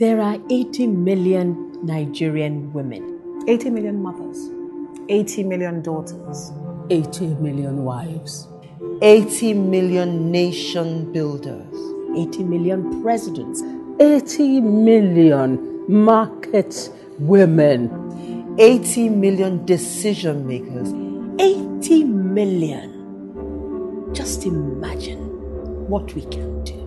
There are 80 million Nigerian women, 80 million mothers, 80 million daughters, 80 million wives, 80 million nation builders, 80 million presidents, 80 million market women, 80 million decision makers, 80 million. Just imagine what we can do.